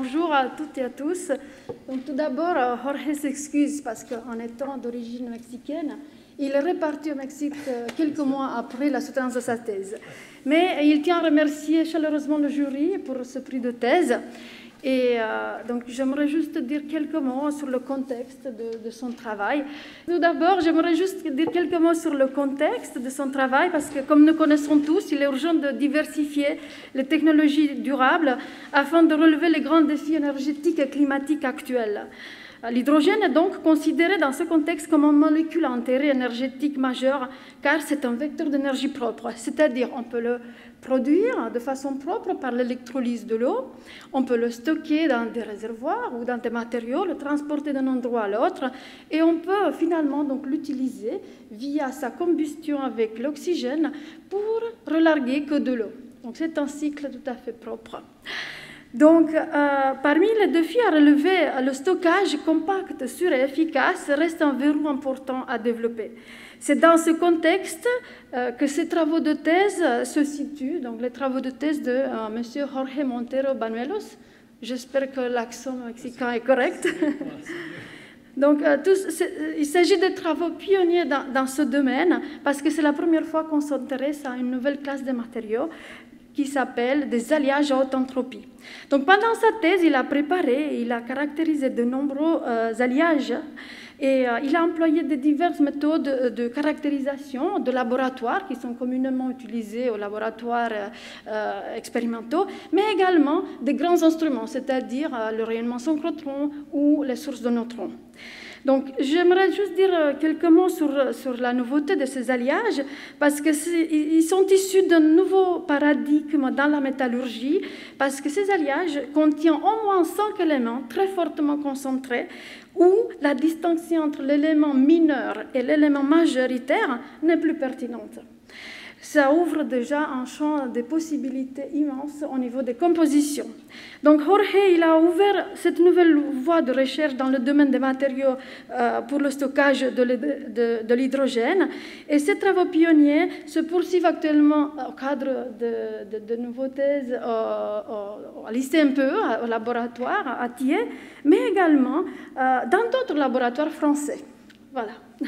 Bonjour à toutes et à tous. Donc, tout d'abord, euh, Jorge s'excuse parce qu'en étant d'origine mexicaine, il est reparti au Mexique euh, quelques mois après la soutenance de sa thèse. Mais il tient à remercier chaleureusement le jury pour ce prix de thèse et euh, donc, j'aimerais juste dire quelques mots sur le contexte de, son travail. Tout d'abord, j'aimerais juste dire quelques mots sur le contexte de son travail, parce que, comme nous connaissons tous, il est urgent de diversifier les technologies durables afin de relever les grands défis énergétiques et climatiques actuels. L'hydrogène est donc considéré dans ce contexte comme une molécule à intérêt énergétique majeur, car c'est un vecteur d'énergie propre, c'est-à-dire on peut le produire de façon propre par l'électrolyse de l'eau. On peut le stocker dans des réservoirs ou dans des matériaux, le transporter d'un endroit à l'autre, et on peut finalement donc l'utiliser via sa combustion avec l'oxygène pour relarguer que de l'eau. Donc c'est un cycle tout à fait propre. Donc, euh, parmi les défis à relever, le stockage compact, sûr et efficace reste un verrou important à développer. C'est dans ce contexte euh, que ces travaux de thèse se situent, donc les travaux de thèse de euh, M. Jorge Montero Banuelos. J'espère que l'accent mexicain est correct. donc, il s'agit de travaux pionniers dans, dans ce domaine parce que c'est la première fois qu'on s'intéresse à une nouvelle classe de matériaux qui s'appelle des alliages à haute entropie. Donc pendant sa thèse, il a préparé, il a caractérisé de nombreux euh, alliages et euh, il a employé de diverses méthodes de caractérisation de laboratoire qui sont communément utilisées aux laboratoires euh, expérimentaux, mais également des grands instruments, c'est-à-dire le rayonnement synchrotron ou les sources de neutrons. Donc, j'aimerais juste dire euh, quelques mots sur, sur, la nouveauté de ces alliages, parce qu'ils sont issus d'un nouveau paradigme dans la métallurgie, parce que ces alliages contiennent au moins cinq éléments très fortement concentrés, où la distinction entre l'élément mineur et l'élément majoritaire n'est plus pertinente ça ouvre déjà un champ de possibilités immenses au niveau des compositions. Donc Jorge, il a ouvert cette nouvelle voie de recherche dans le domaine des matériaux euh, pour le stockage de l'hydrogène. Et ces travaux pionniers se poursuivent actuellement au cadre de, de, nouveaux thèses à l'ICMPE, au laboratoire à Thiers, mais également euh, dans d'autres laboratoires français. Voilà.